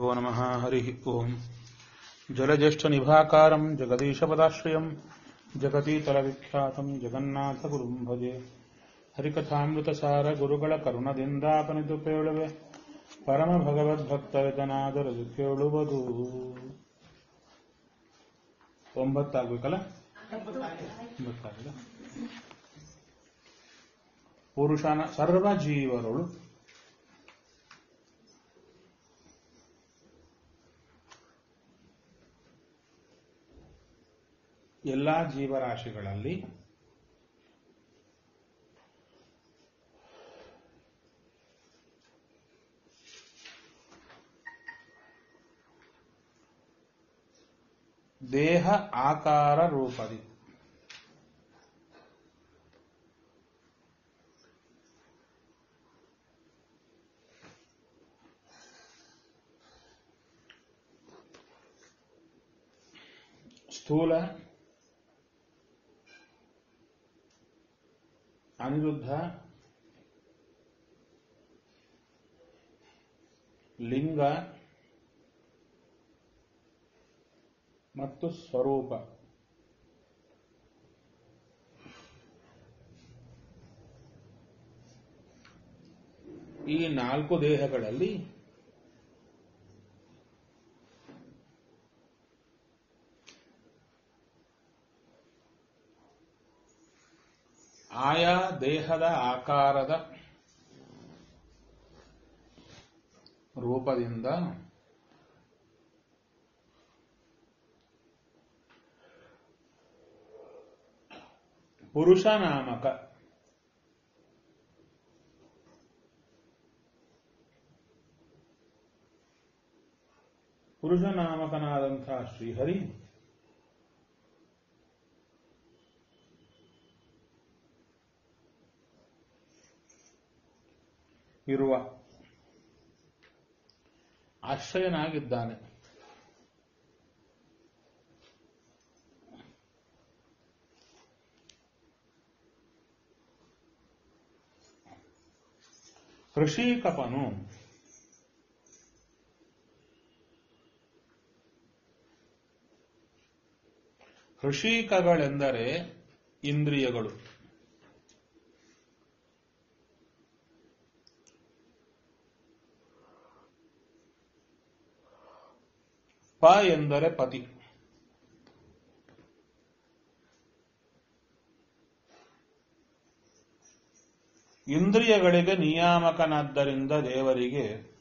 ओ नमः हरिः ओम् जलज्येष्ठनिभाकारम् जगदीशपदाश्रयम् जगतीतलविख्यातम् जगन्नाथगुरुम् भजे ಹರಿಕಥಾಮೃತಸಾರ ಗುರುಗಳ ಕರುಣದಿಂದಾಪನಿತು ಕೇಳುವೆ ಪರಮ ಭಗವದ್ಭಕ್ತರಿತನಾದರದು ಕೇಳುವುದು ಒಂಬತ್ತಾಗ್ಬೇಕಲ್ಲ ಒಂಬತ್ತಾಗಲ್ಲ ಪುರುಷನ ಸರ್ವ ಜೀವರುಳು ಎಲ್ಲಾ ಜೀವರಾಶಿಗಳಲ್ಲಿ ದೇಹ ಆಕಾರ ರೂಪದಿ. ಸ್ಥೂಲ ಅನಿರುದ್ಧ ಲಿಂಗ ಮತ್ತು ಸ್ವರೂಪ. ಈ ನಾಲ್ಕು ದೇಹಗಳಲ್ಲಿ ಆಯಾ ದೇಹದ ಆಕಾರದ ರೂಪದಿಂದ ಪುರುಷ ನಾಮಕ ಪುರುಷ ನಾಮಕನಾದಂತಹ ಶ್ರೀಹರಿ ಇರುವ ಆಶ್ರಯನಾಗಿದ್ದಾನೆ ಕೃಷಿಕಪನು ಋಷಿಕಗಳೆಂದರೆ ಇಂದ್ರಿಯಗಳು. ಪ ಎಂದರೆ ಪತಿ. ಇಂದ್ರಿಯಗಳಿಗೆ ನಿಯಾಮಕನಾದ್ದರಿಂದ ದೇವರಿಗೆ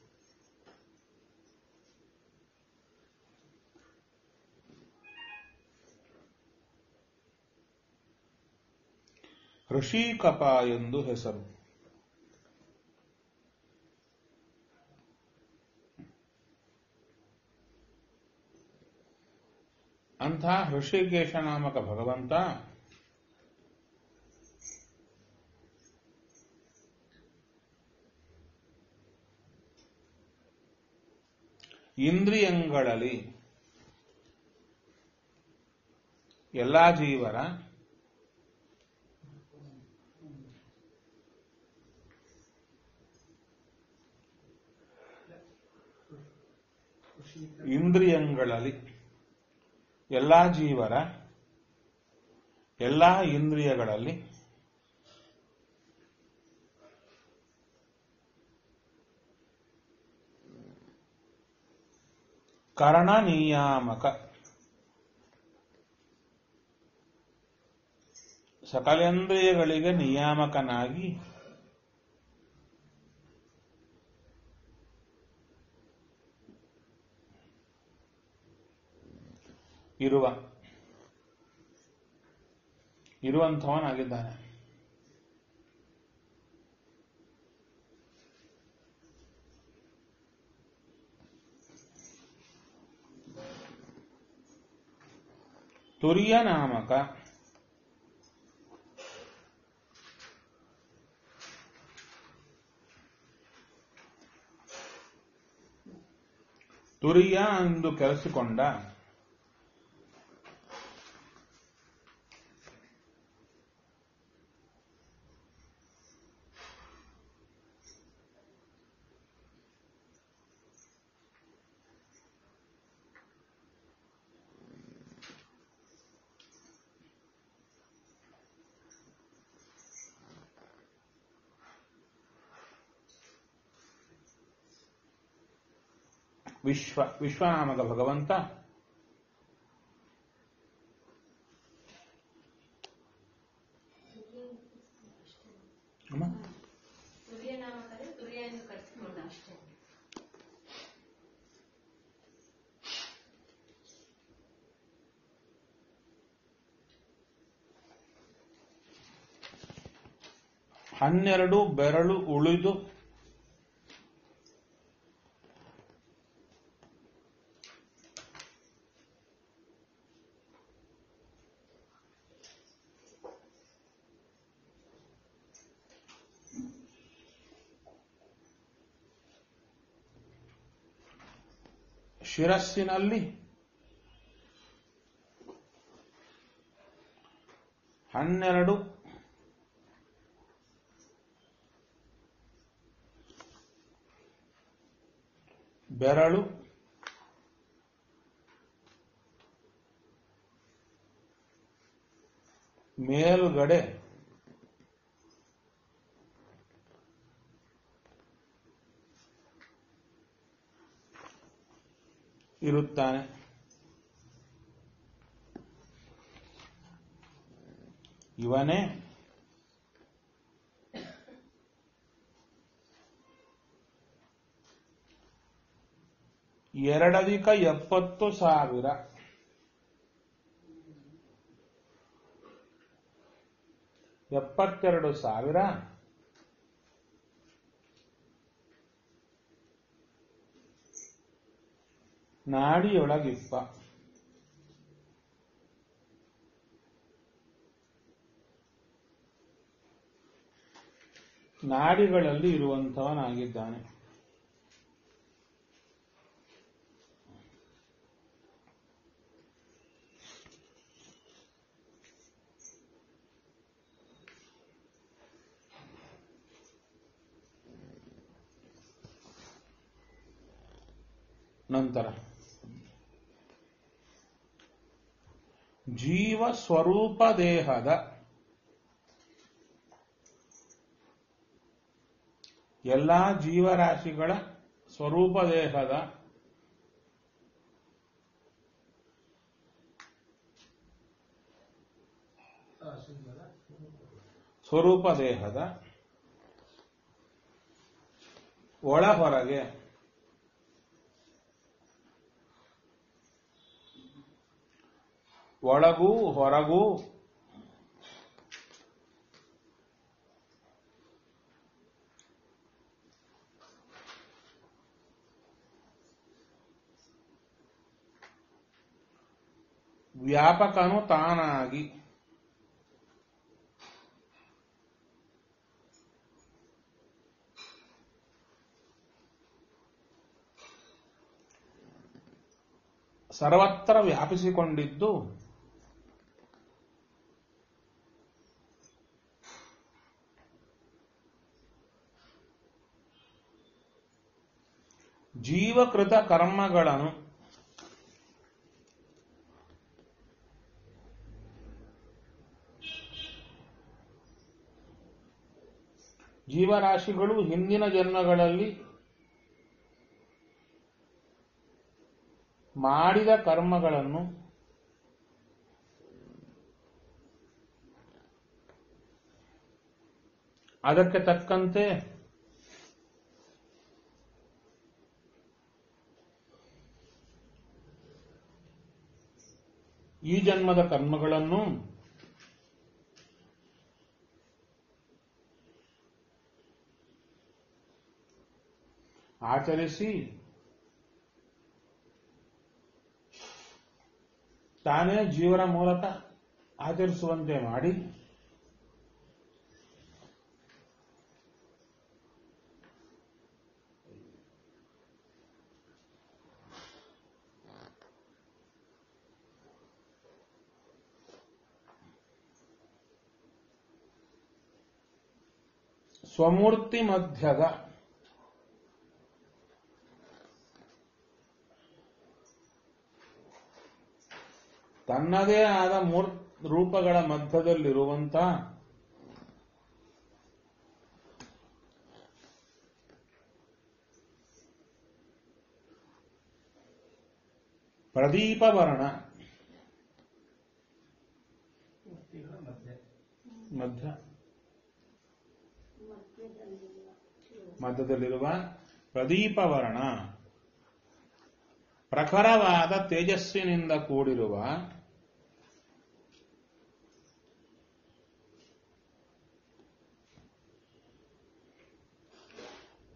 ಋಷಿಕಪ ಎಂದು ಹೆಸರು. ಅಂಥ ಋಷಿಕೇಶ ನಾಮಕ ಭಗವಂತ ಇಂದ್ರಿಯಗಳಲ್ಲಿ ಎಲ್ಲಾ ಜೀವರ ಇಂದ್ರಿಯಗಳಲ್ಲಿ ಎಲ್ಲಾ ಜೀವರ ಎಲ್ಲ ಇಂದ್ರಿಯಗಳಲ್ಲಿ ಕರಣ ನಿಯಾಮಕ ಸಕಲೇಂದ್ರಿಯಗಳಿಗೆ ನಿಯಾಮಕನಾಗಿ ಇರುವ. ಇರುವಂಥವನಾಗಿದ್ದಾನೆ. ತುರಿಯ ನಾಮಕ. ತುರಿಯ ಎಂದು ಕರೆಸಿಕೊಂಡ ವಿಶ್ವ ವಿಶ್ವನಾಮಕ ಭಗವಂತ. ಹನ್ನೆರಡು ಬೆರಳು ಉಳಿದು ಶಿರಸ್ಸಿನಲ್ಲಿ ಹನ್ನೆರಡು ಬೆರಳು ಮೇಲುಗಡೆ ಇರುತ್ತಾನೆ. ಇವನೇ ಎರಡಧಿಕ ಎಪ್ಪತ್ತು ಸಾವಿರ. ಎಪ್ಪತ್ತೆರಡು ಸಾವಿರ. ನಾಡಿಯೊಳಗಿಪ್ಪ. ನಾಡಿಗಳಲ್ಲಿ ಇರುವಂತವನಾಗಿದ್ದಾನೆ ನಂತರ ಜೀವ ಸ್ವರೂಪ ದೇಹದ ಎಲ್ಲ ಜೀವರಾಶಿಗಳ ಸ್ವರೂಪ ದೇಹದ ಸ್ವರೂಪ ದೇಹದ ಒಳ ಹೊರಗೆ ಒಳಗೂ ಹೊರಗೂ ವ್ಯಾಪಕನು ತಾನಾಗಿ. ಸರ್ವತ್ರ ವ್ಯಾಪಿಸಿಕೊಂಡಿದ್ದು ಜೀವಕೃತ ಕರ್ಮಗಳನ್ನು ಜೀವರಾಶಿಗಳು ಹಿಂದಿನ ಜನ್ಮಗಳಲ್ಲಿ ಮಾಡಿದ ಕರ್ಮಗಳನ್ನು ಅದಕ್ಕೆ ತಕ್ಕಂತೆ ಈ ಜನ್ಮದ ಕರ್ಮಗಳನ್ನು ಆಚರಿಸಿ ತಾನೇ ಜೀವನ ಮೂಲಕ ಆಚರಿಸುವಂತೆ ಮಾಡಿ ಸ್ವಮೂರ್ತಿ ಮಧ್ಯದ. ತನ್ನದೇ ಆದ ಮೂರ್ ರೂಪಗಳ ಮಧ್ಯದಲ್ಲಿರುವಂತ ಪ್ರದೀಪವರ್ಣ. ಮಧ್ಯ. ಮಧ್ಯದಲ್ಲಿರುವ ಪ್ರದೀಪವರ್ಣ. ಪ್ರಖರವಾದ ತೇಜಸ್ಸಿನಿಂದ ಕೂಡಿರುವ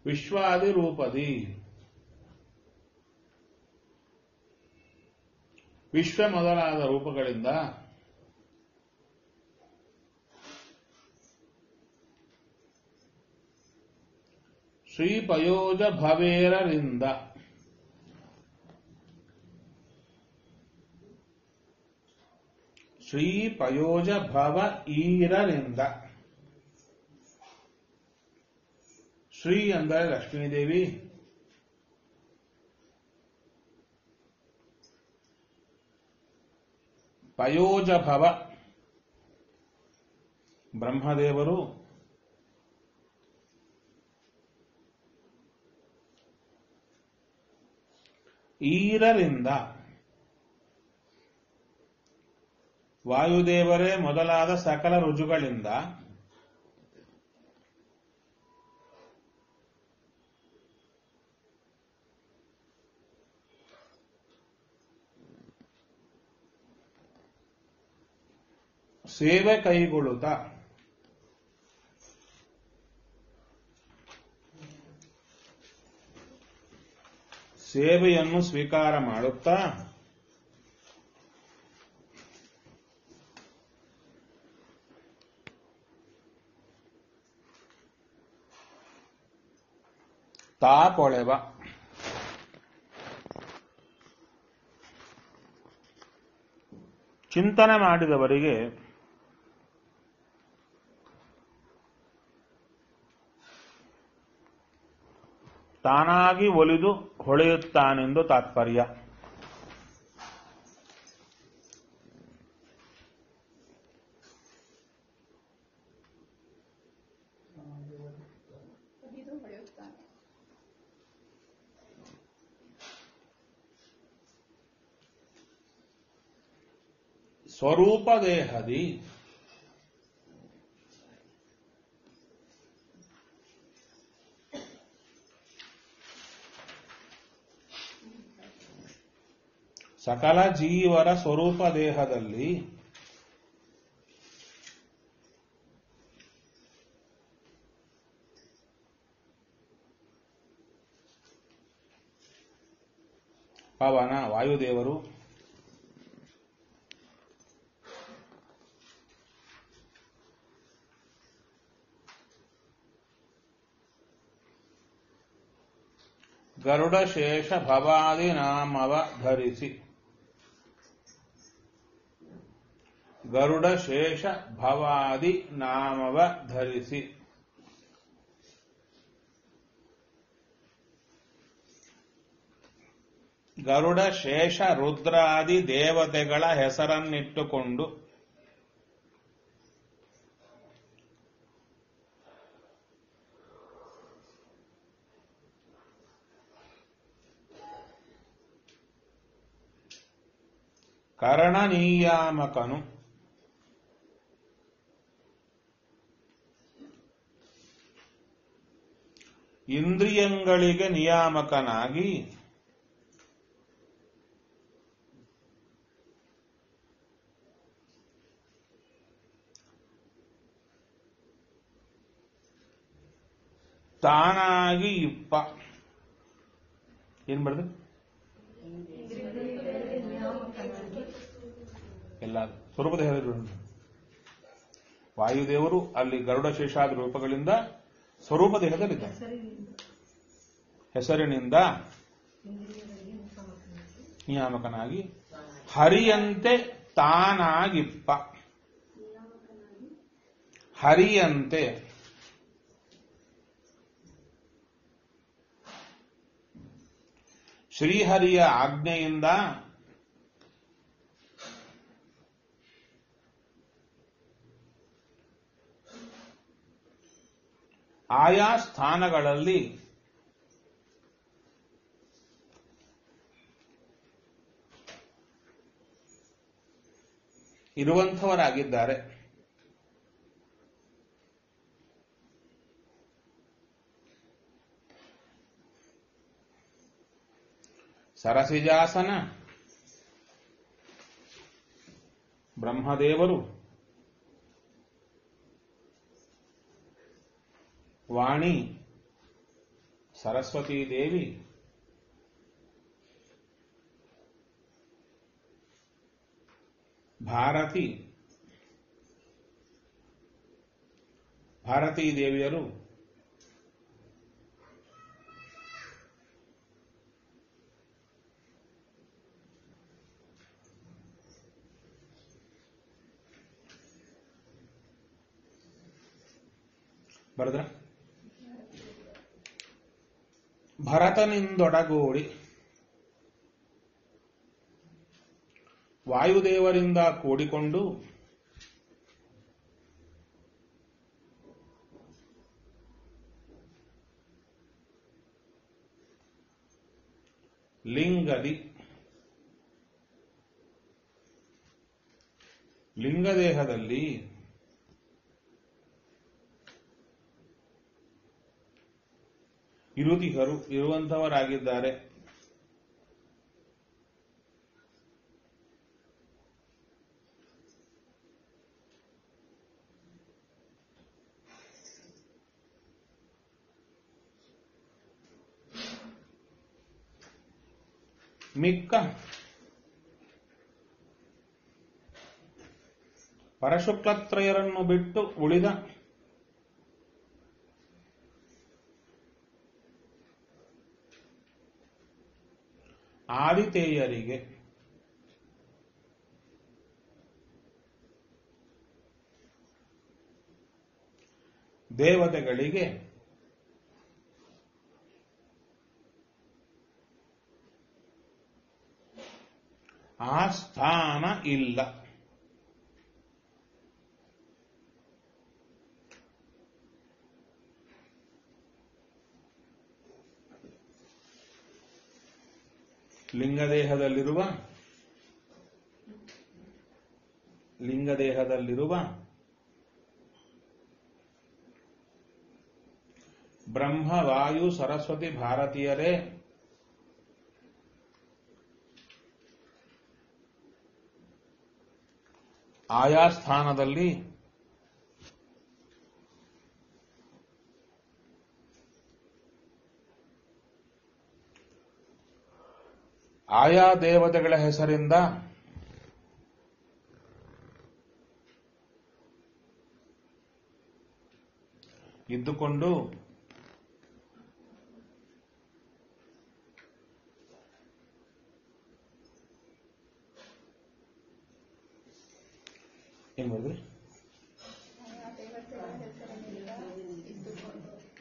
ವಿಶ್ವಾದಿ ರೂಪದಿ ವಿಶ್ವ ಮೊದಲಾದ ರೂಪಗಳಿಂದ ಶ್ರೀ ಪಯೋಜ ಭವೇರರಿಂದ ಶ್ರೀ ಪಯೋಜ ಭವ ಈರರಿಂದ. ಶ್ರೀ ಅಂದರೆ ಲಕ್ಷ್ಮೀದೇವಿ. ಪಯೋಜ ಭವ ಬ್ರಹ್ಮದೇವರು ಈರರಿಂದ. ವಾಯುದೇವರೇ ಮೊದಲಾದ ಸಕಲ ರುಜುಗಳಿಂದ ಸೇವೆ ಕೈಗೊಳ್ಳುತ್ತ ಸೇವೆಯನ್ನು ಸ್ವೀಕಾರ ಮಾಡುತ್ತಾ? ತಾಪೊಳೆವ ಚಿಂತನೆ ಮಾಡಿದವರಿಗೆ ತಾನಾಗಿ ಒಲಿದು ಹೊಳೆಯುತ್ತಾನೆಂದು ತಾತ್ಪರ್ಯ. ಸ್ವರೂಪ ದೇಹದಿ ಸಕಲ ಜೀವರ ಸ್ವರೂಪ ದೇಹದಲ್ಲಿ ಪವನ ವಾಯುದೇವರು ಗರುಡ ಶೇಷ ಭವಾದಿ ನಾಮವ ಧರಿಸಿ. ಗರುಡ ಶೇಷ ಭವಾದಿ ನಾಮವ ಧರಿಸಿ. ಗರುಡ ಶೇಷ ರುದ್ರಾದಿ ದೇವತೆಗಳ ಹೆಸರನ್ನಿಟ್ಟುಕೊಂಡು ಕರಣನೀಯಾಮಕನು ಇಂದ್ರಿಯಗಳಿಗೆ ನಿಯಾಮಕನಾಗಿ ತಾನಾಗಿ ಇಪ್ಪ. ಏನ್ ಬರ್ದು? ಎಲ್ಲ ಸ್ವರೂಪದ ಹೇಳಿದ್ರು ವಾಯುದೇವರು ಅಲ್ಲಿ ಗರುಡ ಶೇಷಾದ ರೂಪಗಳಿಂದ ಸ್ವರೂಪ ದೇಹದಲ್ಲಿದ್ದಾರೆ ಹೆಸರಿನಿಂದ ನಿಯಾಮಕನಾಗಿ ಹರಿಯಂತೆ ತಾನಾಗಿಪ್ಪ. ಹರಿಯಂತೆ. ಶ್ರೀಹರಿಯ ಆಜ್ಞೆಯಿಂದ ಆಯಾ ಸ್ಥಾನಗಳಲ್ಲಿ ಇರುವಂಥವರಾಗಿದ್ದಾರೆ. ಸರಸಿಜಾಸನ ಬ್ರಹ್ಮದೇವರು ವಾಣಿ ಸರಸ್ವತೀ ದೇವಿ ಭಾರತಿ ಭಾರತೀ ದೇವಿಯರು ಬರದ್ರ ಭರತನಿಂದೊಡಗೂಡಿ ವಾಯುದೇವರಿಂದ ಕೂಡಿಕೊಂಡು ಲಿಂಗದಿ ಲಿಂಗದೇಹದಲ್ಲಿ ಇರುತಿಗರು ಇರುವಂತವರಾಗಿದ್ದಾರೆ ಮಿಕ್ಕ ಪರಶುಕ್ಲತ್ರಯರನ್ನು ಬಿಟ್ಟು ಉಳಿದ ಆದಿತೇಯರಿಗೆ. ದೇವತೆಗಳಿಗೆ ಆ ಸ್ಥಾನ ಇಲ್ಲ. ಲಿಂಗದೇಹದಲ್ಲಿರುವ ಲಿಂಗದೇಹದಲ್ಲಿರುವ ಬ್ರಹ್ಮ ವಾಯು ಸರಸ್ವತಿ ಭಾರತೀಯರೇ ಆಯಾ ಸ್ಥಾನದಲ್ಲಿ ಆಯಾ ದೇವತೆಗಳ ಹೆಸರಿಂದ ಇದ್ದುಕೊಂಡು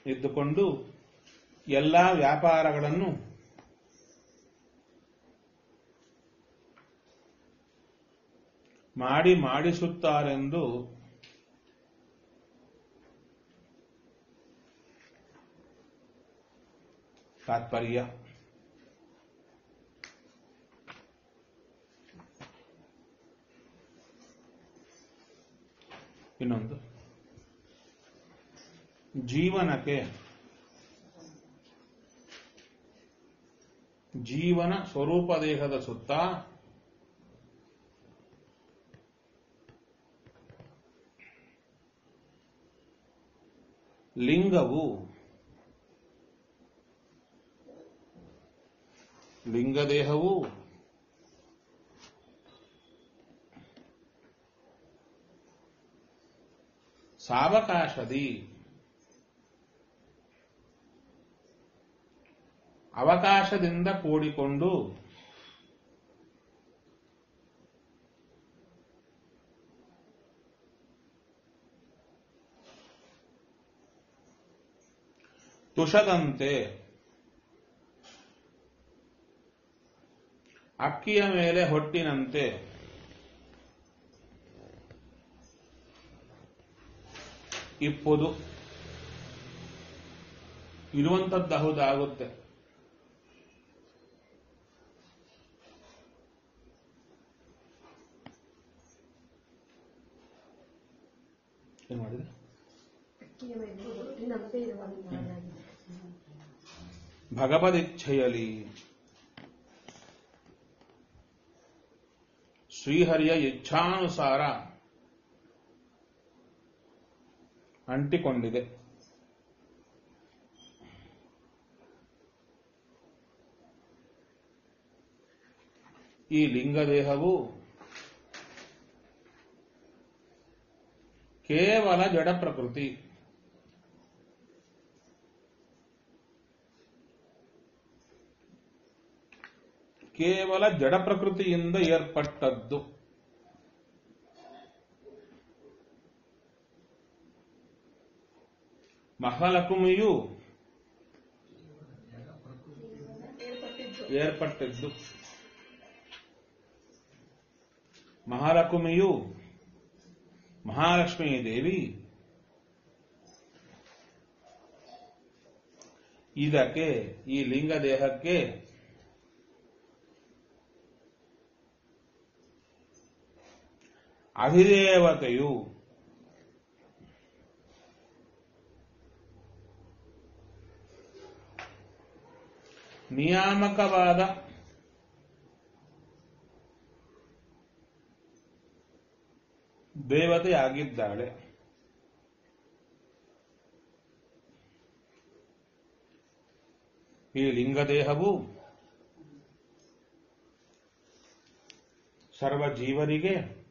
ಇದ್ದುಕೊಂಡು ಎಲ್ಲಾ ವ್ಯಾಪಾರಗಳನ್ನು ಮಾಡಿ ಮಾಡಿಸುತ್ತಾರೆಂದು ತಾತ್ಪರ್ಯ. ಇನ್ನೊಂದು. ಜೀವನಕ್ಕೆ ಜೀವನ ಸ್ವರೂಪ ದೇಹದ ಸುತ್ತ ಲಿಂಗವು ಲಿಂಗದೇಹವು ಸಾವಕಾಶದಿ ಅವಕಾಶದಿಂದ ಕೂಡಿಕೊಂಡು ತುಷದಂತೆ ಅಕ್ಕಿಯ ಮೇಲೆ ಹೊಟ್ಟಿನಂತೆ. ಇಪ್ಪುದು. ಇರುವಂತದ್ದಹುದಾಗುತ್ತೆ ಏನ್ ಮಾಡಿದೆ ಅಕ್ಕಿಯ ಮೇಲೆ ಒಟ್ಟಿನಂತೆ ಇರುವಂತಹದ್ದಾಗಿದೆ ಭಗವದಿಚ್ಛೆಯಲಿ ಶ್ರೀಹರಿಯ ಇಚ್ಛಾನುಸಾರ ಅಂಟಿಕೊಂಡಿದೆ. ಈ ಲಿಂಗದೇಹವು ಕೇವಲ ಜಡ ಪ್ರಕೃತಿ ಕೇವಲ ಜಡ ಪ್ರಕೃತಿಯಿಂದ ಏರ್ಪಟ್ಟದ್ದು. ಮಹಾಲಕ್ಷ್ಮಿಯು ಏರ್ಪಟ್ಟಿದ್ದು. ಮಹಾಲಕ್ಷ್ಮಿಯು ಮಹಾಲಕ್ಷ್ಮೀ ದೇವಿ. ಇದಕ್ಕೆ ಈ ಲಿಂಗ ದೇಹಕ್ಕೆ ಅಧಿದೇವತೆಯು ನಿಯಾಮಕವಾದ ದೇವತೆಯಾಗಿದ್ದಾಳೆ. ಈ ಲಿಂಗದೇಹವು ಸರ್ವ ಜೀವರಿಗೆ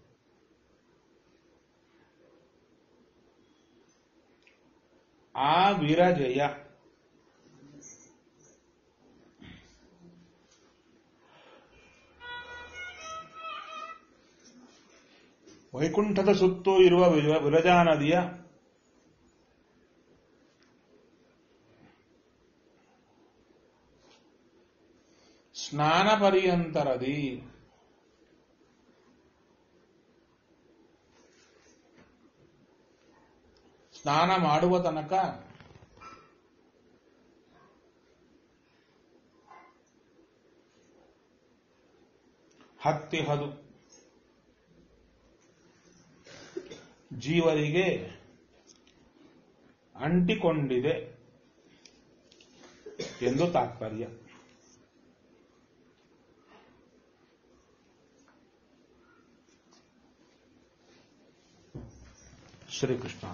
ಆ ವಿರಜಯ ವೈಕುಂಠದ ಸುತ್ತು ಇರುವ ವಿರ- ವಿರಜಾ ನದಿಯ ಸ್ನಾನ ಪರ್ಯಂತರದಿ ಸ್ನಾನ ಮಾಡುವ ತನಕ ಹತ್ತಿಹದು ಜೀವರಿಗೆ ಅಂಟಿಕೊಂಡಿದೆ ಎಂದು ತಾತ್ಪರ್ಯ. ಶ್ರೀಕೃಷ್ಣ.